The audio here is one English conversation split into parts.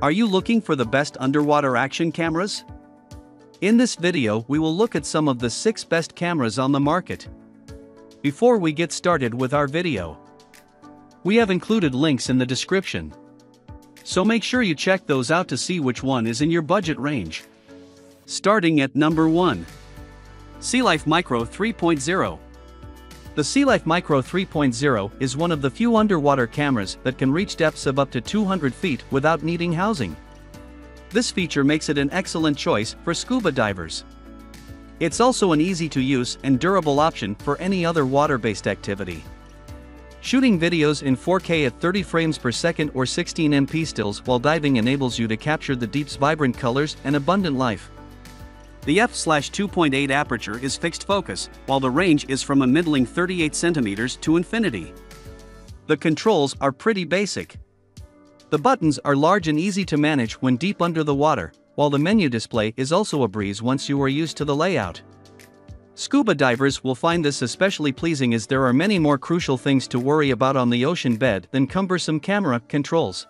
Are you looking for the best underwater action cameras? In this video we will look at some of the 6 best cameras on the market. Before we get started with our video, we have included links in the description. So make sure you check those out to see which one is in your budget range. Starting at number 1. Sealife Micro 3.0 the Sealife Micro 3.0 is one of the few underwater cameras that can reach depths of up to 200 feet without needing housing. This feature makes it an excellent choice for scuba divers. It's also an easy-to-use and durable option for any other water-based activity. Shooting videos in 4K at 30 frames per second or 16MP stills while diving enables you to capture the deep's vibrant colors and abundant life. The f/2.8 aperture is fixed focus, while the range is from a middling 38 cm to infinity. The controls are pretty basic. The buttons are large and easy to manage when deep under the water, while the menu display is also a breeze once you are used to the layout. Scuba divers will find this especially pleasing as there are many more crucial things to worry about on the ocean bed than cumbersome camera controls.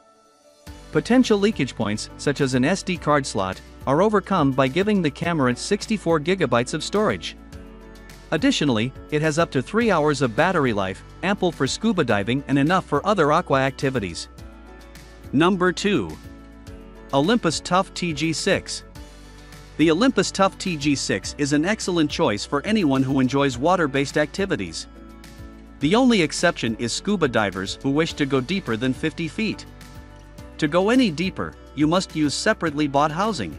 Potential leakage points, such as an SD card slot, are overcome by giving the camera 64GB of storage. Additionally, it has up to 3 hours of battery life, ample for scuba diving and enough for other aqua activities. Number 2. Olympus Tough TG6 The Olympus Tough TG6 is an excellent choice for anyone who enjoys water-based activities. The only exception is scuba divers who wish to go deeper than 50 feet. To go any deeper, you must use separately bought housing.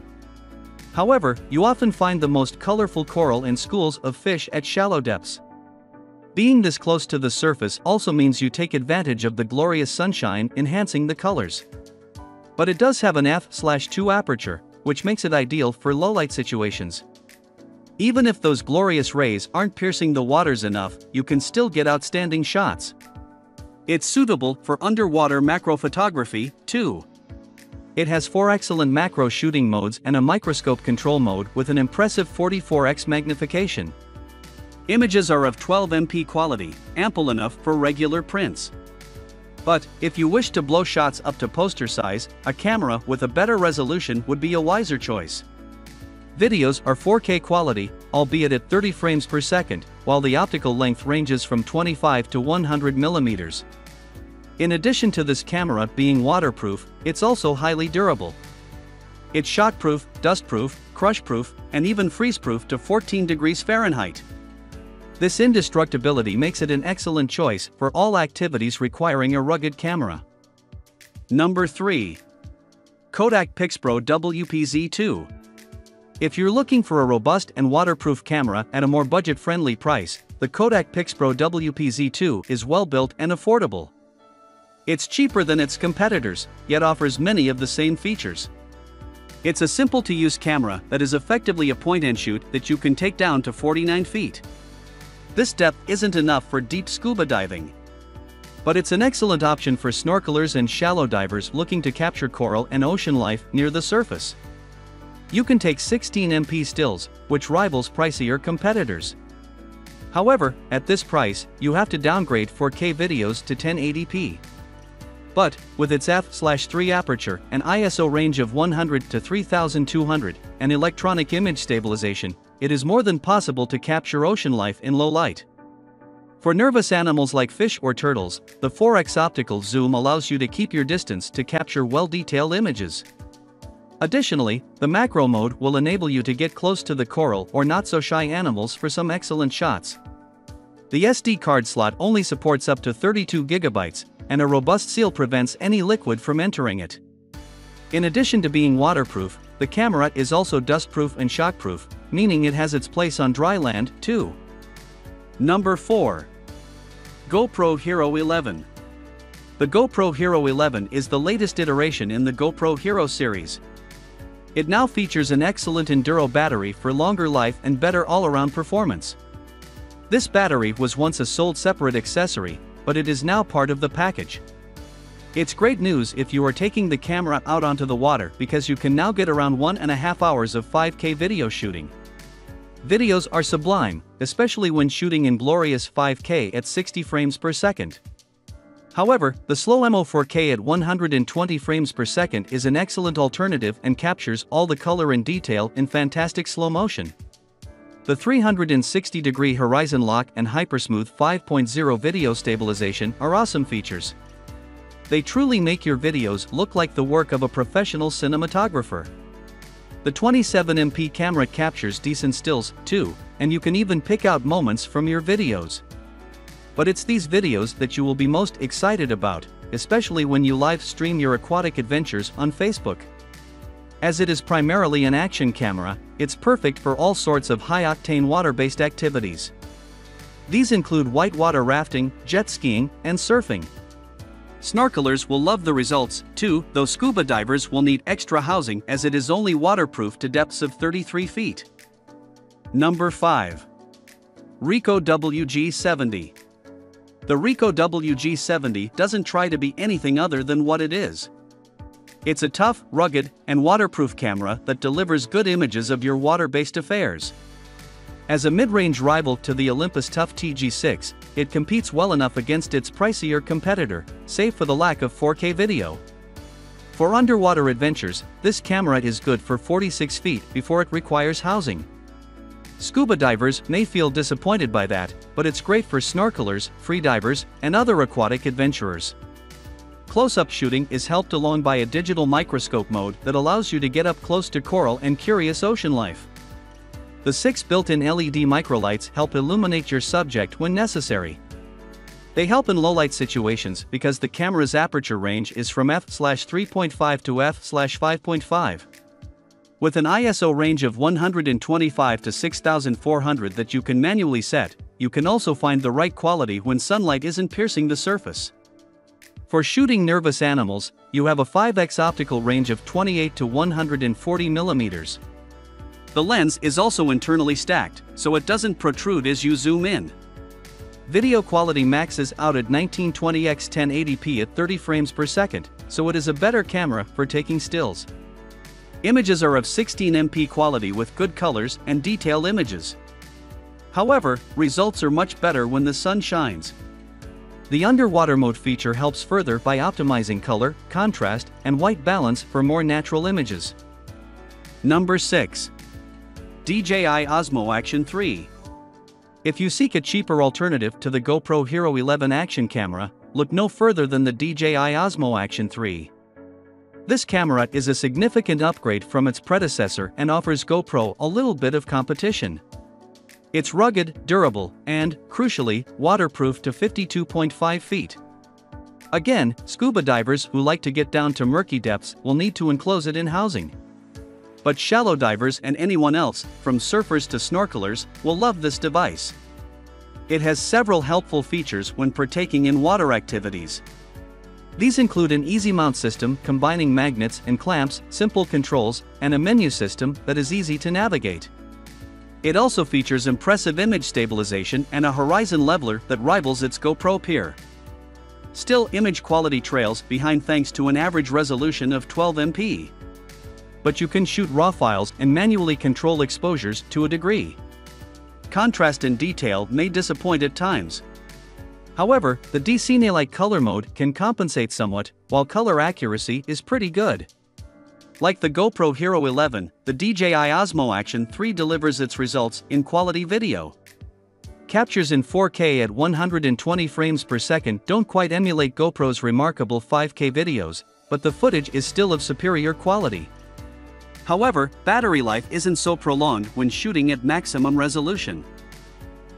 However, you often find the most colorful coral in schools of fish at shallow depths. Being this close to the surface also means you take advantage of the glorious sunshine enhancing the colors. But it does have an f/2 aperture, which makes it ideal for low-light situations. Even if those glorious rays aren't piercing the waters enough, you can still get outstanding shots. It's suitable for underwater macro photography, too. It has four excellent macro shooting modes and a microscope control mode with an impressive 44x magnification. Images are of 12MP quality, ample enough for regular prints. But, if you wish to blow shots up to poster size, a camera with a better resolution would be a wiser choice. Videos are 4K quality, albeit at 30 frames per second, while the optical length ranges from 25 to 100 millimeters. In addition to this camera being waterproof, it's also highly durable. It's shockproof, dustproof, crushproof, and even freezeproof to 14 degrees Fahrenheit. This indestructibility makes it an excellent choice for all activities requiring a rugged camera. Number 3. Kodak PixPro WPZ2. If you're looking for a robust and waterproof camera at a more budget-friendly price, the Kodak PixPro WPZ2 is well built and affordable. It's cheaper than its competitors, yet offers many of the same features. It's a simple to use camera that is effectively a point and shoot that you can take down to 49 feet. This depth isn't enough for deep scuba diving. But it's an excellent option for snorkelers and shallow divers looking to capture coral and ocean life near the surface. You can take 16MP stills, which rivals pricier competitors. However, at this price, you have to downgrade 4K videos to 1080p. But, with its f/3 aperture, an ISO range of 100 to 3200, and electronic image stabilization, it is more than possible to capture ocean life in low light. For nervous animals like fish or turtles, the 4x optical zoom allows you to keep your distance to capture well-detailed images. Additionally, the macro mode will enable you to get close to the coral or not-so-shy animals for some excellent shots. The SD card slot only supports up to 32 gigabytes, and a robust seal prevents any liquid from entering it. In addition to being waterproof, the camera is also dustproof and shockproof, meaning it has its place on dry land, too. Number 4. GoPro Hero 11 The GoPro Hero 11 is the latest iteration in the GoPro Hero series. It now features an excellent Enduro battery for longer life and better all-around performance. This battery was once a sold separate accessory, but it is now part of the package. It's great news if you are taking the camera out onto the water because you can now get around one and a half hours of 5K video shooting. Videos are sublime, especially when shooting in glorious 5K at 60 frames per second. However, the slow-mo 4K at 120 frames per second is an excellent alternative and captures all the color and detail in fantastic slow motion. The 360 degree horizon lock and Hypersmooth 5.0 video stabilization are awesome features. They truly make your videos look like the work of a professional cinematographer. The 27MP camera captures decent stills, too, and you can even pick out moments from your videos. But it's these videos that you will be most excited about, especially when you live stream your aquatic adventures on Facebook. As it is primarily an action camera, it's perfect for all sorts of high-octane water-based activities. These include whitewater rafting, jet skiing, and surfing. Snorkelers will love the results, too, though scuba divers will need extra housing as it is only waterproof to depths of 33 feet. Number 5. Ricoh WG70 The Ricoh WG70 doesn't try to be anything other than what it is. It's a tough, rugged, and waterproof camera that delivers good images of your water-based affairs. As a mid-range rival to the Olympus Tough TG6, it competes well enough against its pricier competitor, save for the lack of 4K video. For underwater adventures, this camera is good for 46 feet before it requires housing. Scuba divers may feel disappointed by that, but it's great for snorkelers, freedivers, and other aquatic adventurers. Close-up shooting is helped along by a digital microscope mode that allows you to get up close to coral and curious ocean life. The six built-in LED microlights help illuminate your subject when necessary. They help in low-light situations because the camera's aperture range is from f/3.5 to f/5.5. With an ISO range of 125 to 6400 that you can manually set, you can also find the right quality when sunlight isn't piercing the surface. For shooting nervous animals, you have a 5x optical range of 28 to 140 millimeters. The lens is also internally stacked, so it doesn't protrude as you zoom in. Video quality maxes out at 1920x 1080p at 30 frames per second, so it is a better camera for taking stills. Images are of 16MP quality with good colors and detailed images. However, results are much better when the sun shines. The underwater mode feature helps further by optimizing color, contrast, and white balance for more natural images. Number 6. DJI Osmo Action 3. If you seek a cheaper alternative to the GoPro Hero 11 action camera, look no further than the DJI Osmo Action 3. This camera is a significant upgrade from its predecessor and offers GoPro a little bit of competition. It's rugged, durable, and, crucially, waterproof to 52.5 feet. Again, scuba divers who like to get down to murky depths will need to enclose it in housing. But shallow divers and anyone else, from surfers to snorkelers, will love this device. It has several helpful features when partaking in water activities. These include an easy mount system combining magnets and clamps, simple controls, and a menu system that is easy to navigate. It also features impressive image stabilization and a horizon leveler that rivals its GoPro peer. Still image quality trails behind thanks to an average resolution of 12MP. But you can shoot RAW files and manually control exposures to a degree. Contrast and detail may disappoint at times. However, the DCine color mode can compensate somewhat, while color accuracy is pretty good. Like the GoPro Hero 11, the DJI Osmo Action 3 delivers its results in quality video. Captures in 4K at 120 frames per second don't quite emulate GoPro's remarkable 5K videos, but the footage is still of superior quality. However, battery life isn't so prolonged when shooting at maximum resolution.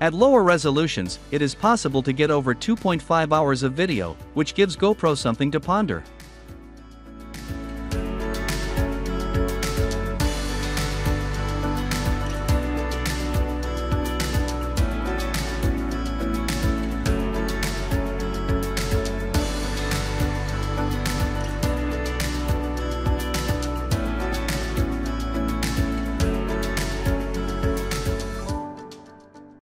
At lower resolutions, it is possible to get over 2.5 hours of video, which gives GoPro something to ponder.